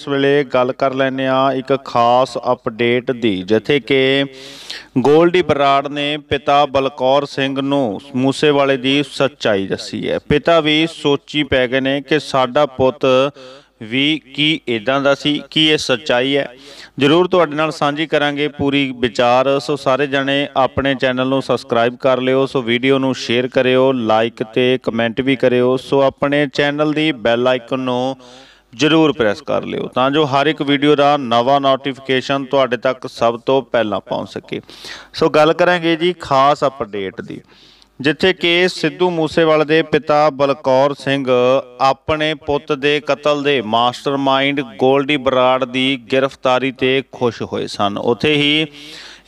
ਇਸ ਵੇਲੇ ਗੱਲ ਕਰ ਲੈਂਦੇ ਆ ਇੱਕ ਖਾਸ ਅਪਡੇਟ ਦੀ, ਜਿੱਥੇ ਕਿ ਗੋਲਡੀ ਬਰਾੜ ਨੇ ਪਿਤਾ ਬਲਕੌਰ ਸਿੰਘ ਨੂੰ ਮੂਸੇਵਾਲੇ ਦੀ ਸੱਚਾਈ ਦੱਸੀ ਹੈ। ਪਿਤਾ ਵੀ ਸੋਚੀ ਪੈ ਗਏ ਨੇ ਕਿ ਸਾਡਾ ਪੁੱਤ ਵੀ ਕੀ ਇਦਾਂ ਦਾ ਸੀ, ਕੀ ਇਹ ਸੱਚਾਈ ਹੈ। ਜਰੂਰ ਤੁਹਾਡੇ ਨਾਲ ਸਾਂਝੀ ਕਰਾਂਗੇ ਪੂਰੀ ਵਿਚਾਰ, ਸੋ ਸਾਰੇ ਜਣੇ ਆਪਣੇ ਚੈਨਲ ਨੂੰ ਸਬਸਕ੍ਰਾਈਬ ਕਰ ਲਿਓ, ਸੋ ਵੀਡੀਓ ਨੂੰ ਸ਼ੇਅਰ ਕਰਿਓ ਲਾਈਕ ਤੇ ਕਮੈਂਟ ਵੀ ਕਰਿਓ, ਸੋ ਆਪਣੇ ਚੈਨਲ ਦੀ ਬੈਲ ਆਈਕਨ ਨੂੰ ਜਰੂਰ ਪ੍ਰੈਸ ਕਰ ਲਿਓ ਤਾਂ ਜੋ ਹਰ ਇੱਕ ਵੀਡੀਓ ਦਾ ਨਵਾਂ ਨੋਟੀਫਿਕੇਸ਼ਨ ਤੁਹਾਡੇ ਤੱਕ ਸਭ ਤੋਂ ਪਹਿਲਾਂ ਪਹੁੰਚ ਸਕੇ। ਸੋ ਗੱਲ ਕਰਾਂਗੇ ਜੀ ਖਾਸ ਅਪਡੇਟ ਦੀ। ਜਿੱਥੇ ਕਿ ਸਿੱਧੂ ਮੂਸੇਵਾਲੇ ਦੇ ਪਿਤਾ ਬਲਕੌਰ ਸਿੰਘ ਆਪਣੇ ਪੁੱਤ ਦੇ ਕਤਲ ਦੇ ਮਾਸਟਰਮਾਈਂਡ ਗੋਲਡੀ ਬਰਾੜ ਦੀ ਗ੍ਰਿਫਤਾਰੀ ਤੇ ਖੁਸ਼ ਹੋਏ ਸਨ। ਉੱਥੇ ਹੀ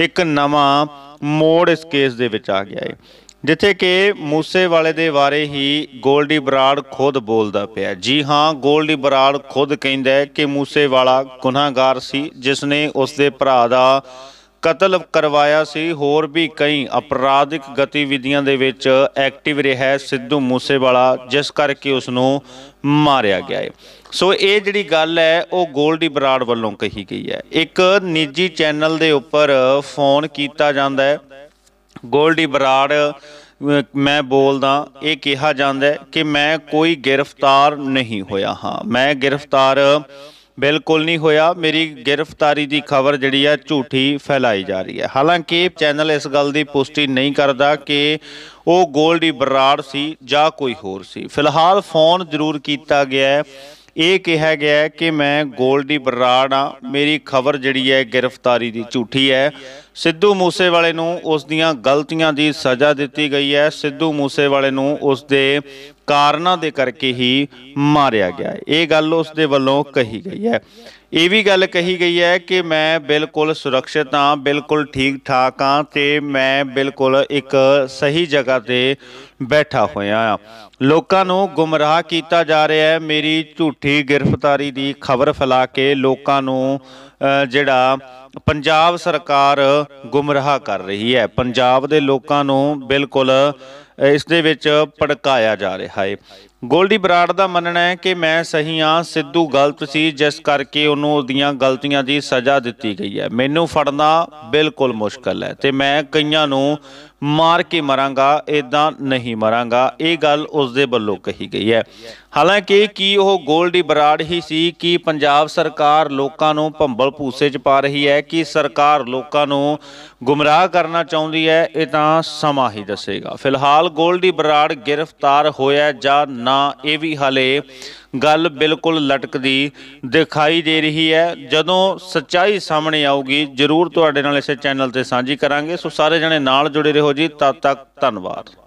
ਇੱਕ ਨਵਾਂ ਮੋੜ ਇਸ ਕੇਸ ਦੇ ਵਿੱਚ ਆ ਗਿਆ ਹੈ ਜਿੱਥੇ ਕਿ ਮੂਸੇਵਾਲੇ ਦੇ ਬਾਰੇ ਹੀ ਗੋਲਡੀ ਬਰਾੜ ਖੁਦ ਬੋਲਦਾ ਪਿਆ। ਜੀ ਹਾਂ, ਗੋਲਡੀ ਬਰਾੜ ਖੁਦ ਕਹਿੰਦਾ ਹੈ ਕਿ ਮੂਸੇਵਾਲਾ ਗੁਨਾਹਗਾਰ ਸੀ ਜਿਸ ਨੇ ਉਸ ਦੇ ਭਰਾ ਦਾ ਕਤਲ ਕਰਵਾਇਆ ਸੀ। ਹੋਰ ਵੀ ਕਈ ਅਪਰਾਧਿਕ ਗਤੀਵਿਧੀਆਂ ਦੇ ਵਿੱਚ ਐਕਟਿਵ ਰਿਹਾ ਸਿੱਧੂ ਮੂਸੇਵਾਲਾ ਜਿਸ ਕਰਕੇ ਉਸ ਨੂੰ ਮਾਰਿਆ ਗਿਆ ਹੈ। ਸੋ ਇਹ ਜਿਹੜੀ ਗੱਲ ਹੈ, ਉਹ ਗੋਲਡੀ ਬਰਾੜ ਵੱਲੋਂ ਕਹੀ ਗਈ ਹੈ। ਇੱਕ ਨਿੱਜੀ ਚੈਨਲ ਦੇ ਉੱਪਰ ਫੋਨ ਕੀਤਾ ਜਾਂਦਾ ਹੈ। ਗੋਲਡੀ ਬਰਾੜ ਮੈਂ ਬੋਲਦਾ, ਇਹ ਕਿਹਾ ਜਾਂਦਾ ਕਿ ਮੈਂ ਕੋਈ ਗ੍ਰਿਫਤਾਰ ਨਹੀਂ ਹੋਇਆ, ਹਾਂ। ਮੈਂ ਗ੍ਰਿਫਤਾਰ ਬਿਲਕੁਲ ਨਹੀਂ ਹੋਇਆ। ਮੇਰੀ ਗ੍ਰਿਫਤਾਰੀ ਦੀ ਖਬਰ ਜਿਹੜੀ ਹੈ ਝੂਠੀ ਫੈਲਾਈ ਜਾ ਰਹੀ ਹੈ। ਹਾਲਾਂਕਿ ਚੈਨਲ ਇਸ ਗੱਲ ਦੀ ਪੁਸ਼ਟੀ ਨਹੀਂ ਕਰਦਾ ਕਿ ਉਹ ਗੋਲਡੀ ਬਰਾੜ ਸੀ ਜਾਂ ਕੋਈ ਹੋਰ ਸੀ। ਫਿਲਹਾਲ ਫੋਨ ਜ਼ਰੂਰ ਕੀਤਾ ਗਿਆ ਹੈ ਇਹ ਕਿਹਾ ਗਿਆ ਕਿ ਮੈਂ ਗੋਲਡੀ ਬਰਾੜ ਆ ਮੇਰੀ ਖਬਰ ਜਿਹੜੀ ਹੈ, ਗ੍ਰਿਫਤਾਰੀ ਦੀ ਝੂਠੀ ਹੈ। ਸਿੱਧੂ ਮੂਸੇਵਾਲੇ ਨੂੰ ਉਸ ਦੀਆਂ ਗਲਤੀਆਂ ਦੀ ਸਜ਼ਾ ਦਿੱਤੀ ਗਈ ਹੈ। ਸਿੱਧੂ ਮੂਸੇਵਾਲੇ ਨੂੰ ਉਸ ਦੇ ਕਾਰਨਾਂ ਦੇ ਕਰਕੇ ਹੀ ਮਾਰਿਆ ਗਿਆ ਇਹ ਗੱਲ ਉਸ ਦੇ ਵੱਲੋਂ ਕਹੀ ਗਈ ਹੈ। ਇਹ ਵੀ ਗੱਲ ਕਹੀ ਗਈ ਹੈ ਕਿ ਮੈਂ ਬਿਲਕੁਲ ਸੁਰੱਖਿਅਤ ਹਾਂ, ਬਿਲਕੁਲ ਠੀਕ ਠਾਕ ਹਾਂ ਤੇ ਮੈਂ ਬਿਲਕੁਲ ਇੱਕ ਸਹੀ ਜਗ੍ਹਾ ਤੇ ਬੈਠਾ ਹੋਇਆ ਹਾਂ। ਲੋਕਾਂ ਨੂੰ ਗੁੰਮਰਾਹ ਕੀਤਾ ਜਾ ਰਿਹਾ ਹੈ। ਮੇਰੀ ਝੂਠੀ ਗ੍ਰਿਫਤਾਰੀ ਦੀ ਖਬਰ ਫੈਲਾ ਕੇ ਲੋਕਾਂ ਨੂੰ ਜਿਹੜਾ ਪੰਜਾਬ ਸਰਕਾਰ ਗੁੰਮਰਾਹ ਕਰ ਰਹੀ ਹੈ। ਪੰਜਾਬ ਦੇ ਲੋਕਾਂ ਨੂੰ ਬਿਲਕੁਲ ਇਸ ਦੇ ਵਿੱਚ ਭੜਕਾਇਆ ਜਾ ਰਿਹਾ ਹੈ। ਗੋਲਡੀ ਬਰਾੜ ਦਾ ਮੰਨਣਾ ਹੈ ਕਿ ਮੈਂ ਸਹੀ ਹਾਂ ਸਿੱਧੂ ਗਲਤ ਸੀ, ਜਿਸ ਕਰਕੇ ਉਹਨੂੰ ਉਹਦੀਆਂ ਗਲਤੀਆਂ ਦੀ ਸਜ਼ਾ ਦਿੱਤੀ ਗਈ ਹੈ। ਮੈਨੂੰ ਫੜਨਾ ਬਿਲਕੁਲ ਮੁਸ਼ਕਲ ਹੈ ਤੇ ਮੈਂ ਕਈਆਂ ਨੂੰ ਮਾਰ ਕੇ ਮਰਾਂਗਾ ਇਦਾਂ ਨਹੀਂ ਮਰਾਂਗਾ। ਇਹ ਗੱਲ ਉਸ ਦੇ ਵੱਲੋਂ ਕਹੀ ਗਈ ਹੈ। ਹਾਲਾਂਕਿ ਕੀ ਉਹ ਗੋਲਡੀ ਬਰਾੜ ਹੀ ਸੀ ਕਿ ਪੰਜਾਬ ਸਰਕਾਰ ਲੋਕਾਂ ਨੂੰ ਭੰਬਲ ਭੂਸੇ 'ਚ ਪਾ ਰਹੀ ਹੈ ਕਿ ਸਰਕਾਰ ਲੋਕਾਂ ਨੂੰ ਗੁੰਮਰਾਹ ਕਰਨਾ ਚਾਹੁੰਦੀ ਹੈ, ਇਹ ਤਾਂ ਸਮਾਂ ਹੀ ਦੱਸੇਗਾ। ਫਿਲਹਾਲ ਗੋਲਡੀ ਬਰਾੜ ਗ੍ਰਿਫਤਾਰ ਹੋਇਆ ਜਾਂ ਨਾ, ਇਹ ਵੀ ਹਾਲੇ ਗੱਲ ਬਿਲਕੁਲ ਲਟਕਦੀ ਦਿਖਾਈ ਦੇ ਰਹੀ ਹੈ। ਜਦੋਂ ਸੱਚਾਈ ਸਾਹਮਣੇ ਆਊਗੀ, ਜਰੂਰ ਤੁਹਾਡੇ ਨਾਲ ਇਸੇ ਚੈਨਲ ਤੇ ਸਾਂਝੀ ਕਰਾਂਗੇ। ਸੋ ਸਾਰੇ ਜਣੇ ਨਾਲ ਜੁੜੇ ਰਹੋ ਜੀ। ਤਦ ਤੱਕ ਧੰਨਵਾਦ।